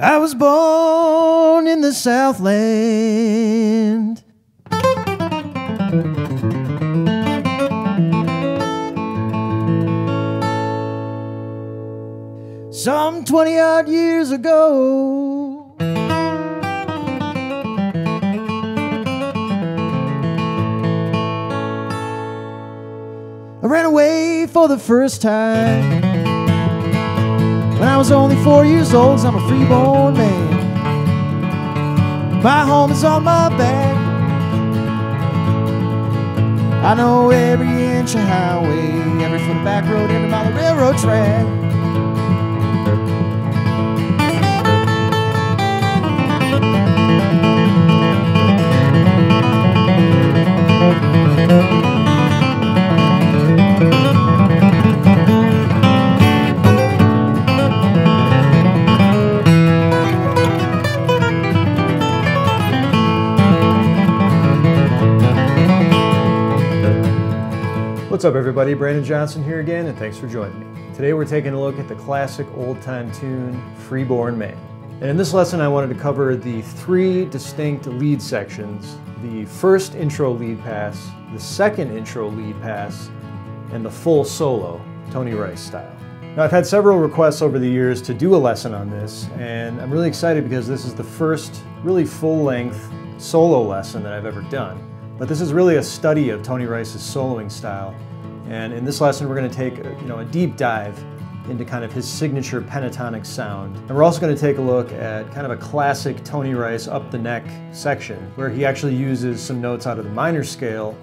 I was born in the Southland. Some 20 odd years ago. I ran away for the first time. When I was only four years old, I'm a freeborn man. My home is on my back. I know every inch of highway, every foot of back road, every mile of railroad track. Up, everybody? Brandon Johnson here again, and thanks for joining me. Today we're taking a look at the classic old time tune, Freeborn Man. And in this lesson, I wanted to cover the three distinct lead sections the first intro lead pass, the second intro lead pass, and the full solo, Tony Rice style. Now, I've had several requests over the years to do a lesson on this, and I'm really excited because this is the first really full length solo lesson that I've ever done. But this is really a study of Tony Rice's soloing style. And in this lesson, we're going to take a, you know, a deep dive into kind of his signature pentatonic sound. And we're also going to take a look at kind of a classic Tony Rice up the neck section, where he actually uses some notes out of the minor scale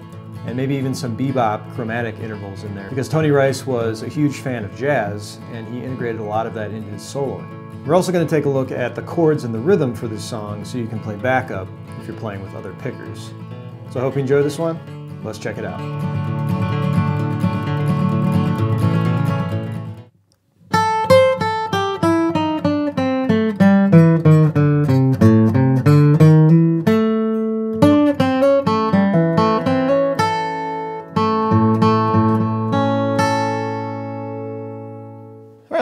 and maybe even some bebop chromatic intervals in there. Because Tony Rice was a huge fan of jazz, and he integrated a lot of that into his soloing. We're also going to take a look at the chords and the rhythm for this song so you can play backup if you're playing with other pickers. So I hope you enjoy this one. Let's check it out.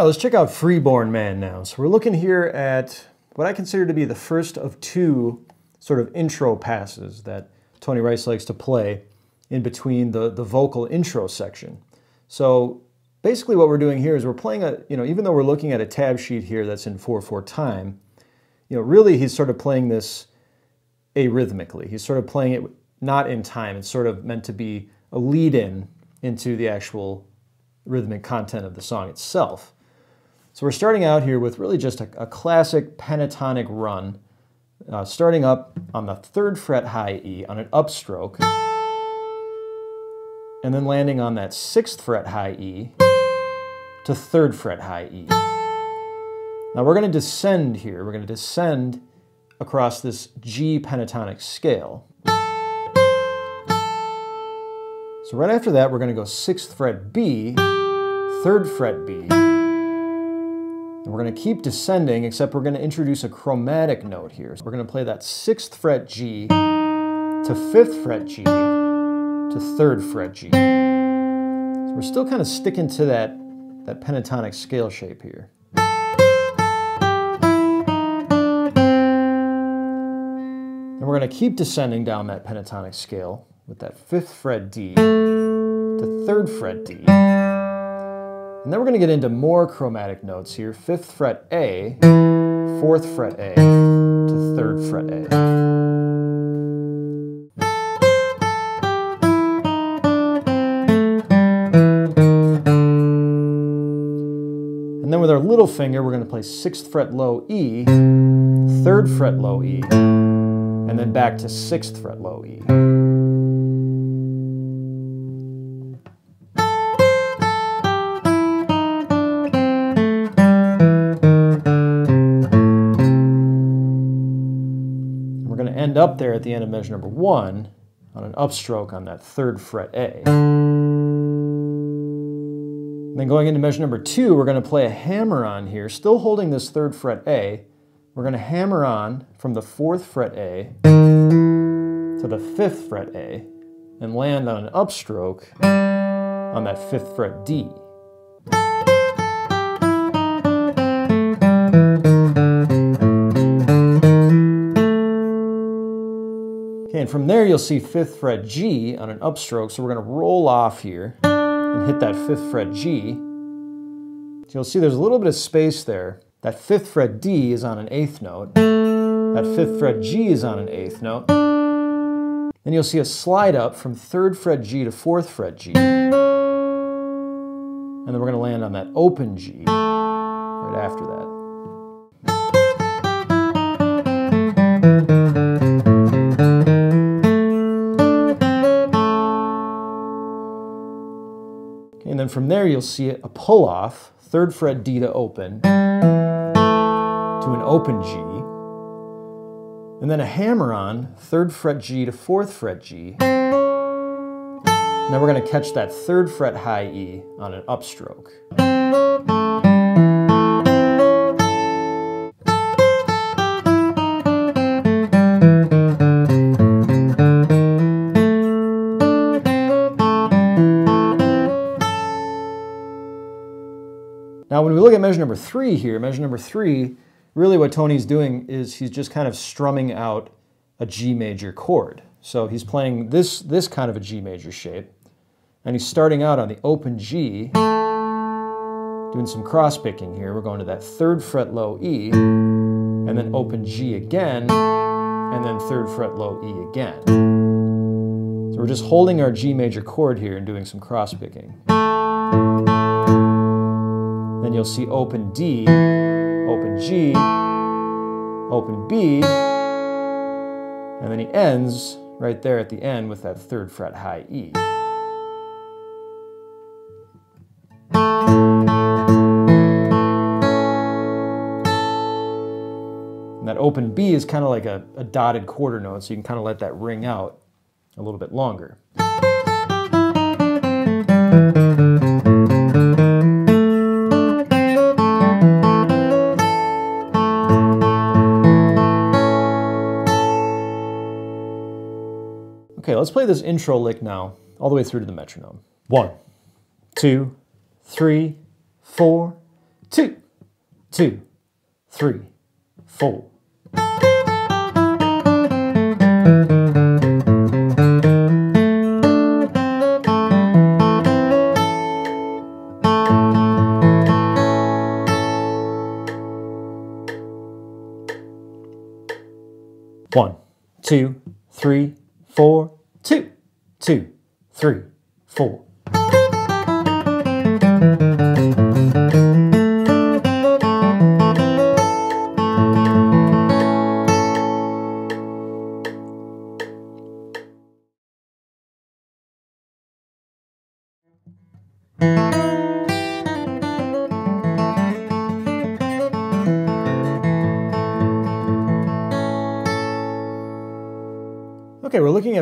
Let's check out Freeborn Man now. So we're looking here at what I consider to be the first of two sort of intro passes that Tony Rice likes to play in between the, the vocal intro section. So basically what we're doing here is we're playing a, you know, even though we're looking at a tab sheet here that's in 4-4 time, you know, really he's sort of playing this arrhythmically. He's sort of playing it not in time. It's sort of meant to be a lead in into the actual rhythmic content of the song itself. So we're starting out here with really just a, a classic pentatonic run, uh, starting up on the third fret high E on an upstroke, and then landing on that sixth fret high E to third fret high E. Now we're going to descend here. We're going to descend across this G pentatonic scale. So right after that, we're going to go sixth fret B, third fret B, and we're going to keep descending, except we're going to introduce a chromatic note here. So we're going to play that 6th fret G to 5th fret G to 3rd fret G. So we're still kind of sticking to that, that pentatonic scale shape here. And we're going to keep descending down that pentatonic scale with that 5th fret D to 3rd fret D. And then we're going to get into more chromatic notes here. Fifth fret A, fourth fret A, to third fret A. And then with our little finger, we're going to play sixth fret low E, third fret low E, and then back to sixth fret low E. end up there at the end of measure number one on an upstroke on that third fret A. And then going into measure number two, we're going to play a hammer on here, still holding this third fret A. We're going to hammer on from the fourth fret A to the fifth fret A and land on an upstroke on that fifth fret D. from there, you'll see fifth fret G on an upstroke. So we're going to roll off here and hit that fifth fret G. So you'll see there's a little bit of space there. That fifth fret D is on an eighth note. That fifth fret G is on an eighth note. Then you'll see a slide up from third fret G to fourth fret G. And then we're going to land on that open G right after that. And then from there you'll see a pull off, third fret D to open, to an open G, and then a hammer on, third fret G to fourth fret G. Now we're going to catch that third fret high E on an upstroke. Measure number three here, measure number three, really what Tony's doing is he's just kind of strumming out a G major chord. So he's playing this, this kind of a G major shape, and he's starting out on the open G, doing some cross picking here. We're going to that third fret low E, and then open G again, and then third fret low E again. So we're just holding our G major chord here and doing some cross picking. Then you'll see open D, open G, open B, and then he ends right there at the end with that third fret high E. And that open B is kind of like a, a dotted quarter note, so you can kind of let that ring out a little bit longer. Let's play this intro lick now, all the way through to the metronome. One, two, three, four, two, two, three, four. One, two, three, four, two, three, four. Okay, we're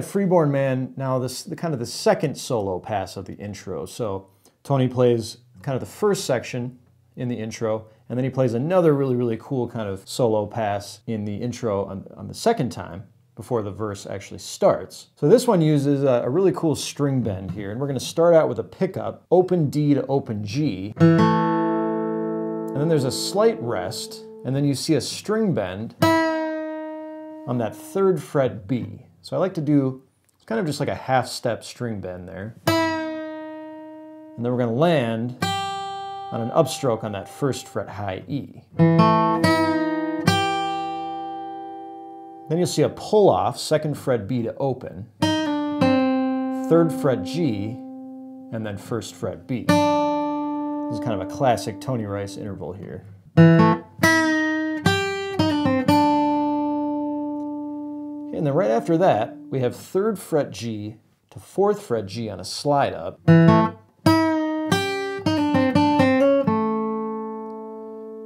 at Freeborn Man now. This the kind of the second solo pass of the intro. So Tony plays kind of the first section in the intro, and then he plays another really really cool kind of solo pass in the intro on, on the second time before the verse actually starts. So this one uses a, a really cool string bend here, and we're going to start out with a pickup, open D to open G, and then there's a slight rest, and then you see a string bend on that third fret B. So I like to do, it's kind of just like a half step string bend there. And then we're gonna land on an upstroke on that first fret high E. Then you'll see a pull off, second fret B to open, third fret G, and then first fret B. This is kind of a classic Tony Rice interval here. And then right after that, we have third fret G to fourth fret G on a slide up. Then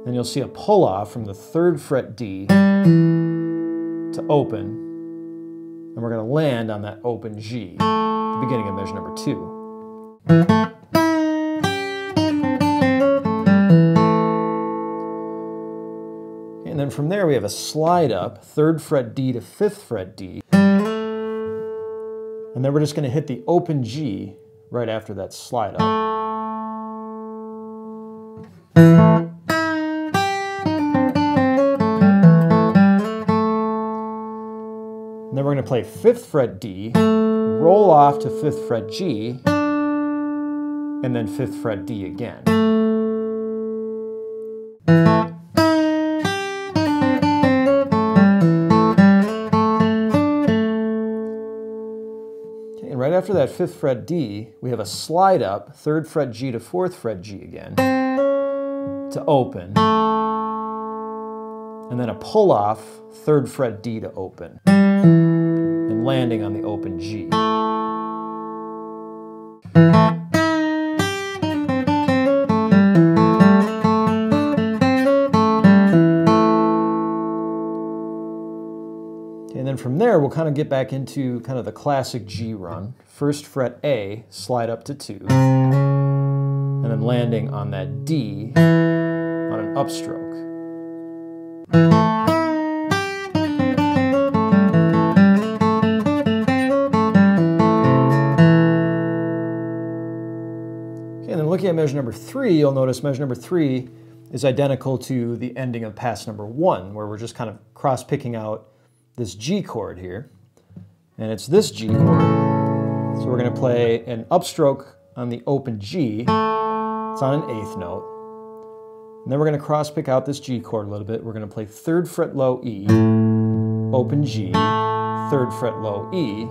you'll see a pull off from the third fret D to open. And we're going to land on that open G, the beginning of measure number two. Then from there we have a slide up, third fret D to fifth fret D. And then we're just going to hit the open G right after that slide up. And then we're going to play 5th fret D, roll off to 5th fret G, and then 5th fret D again. After that 5th fret D, we have a slide up, 3rd fret G to 4th fret G again, to open and then a pull off, third fret D to open, and landing on the open G. and then from there, we'll kind of get back into kind of the classic G run. First fret A, slide up to two, and then landing on that D on an upstroke. Okay, and then looking at measure number three, you'll notice measure number three is identical to the ending of pass number one, where we're just kind of cross picking out this G chord here. And it's this G chord. So we're going to play an upstroke on the open G. It's on an eighth note. And then we're going to cross pick out this G chord a little bit. We're going to play third fret low E, open G, third fret low E,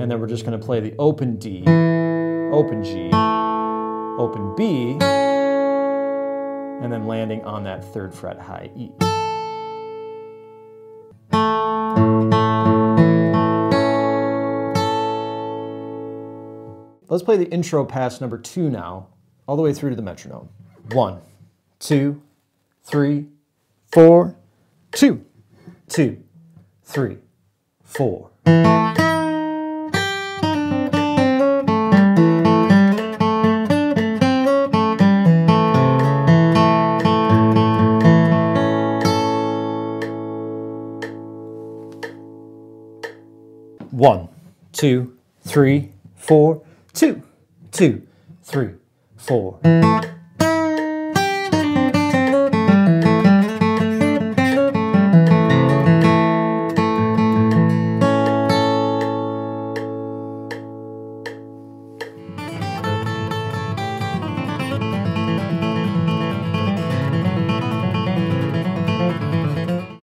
and then we're just going to play the open D, open G, open B, and then landing on that third fret high E. Let's play the intro pass number two now, all the way through to the metronome. One, two, three, four, two, two, three, four. One, two, three, four, two, two, three, four.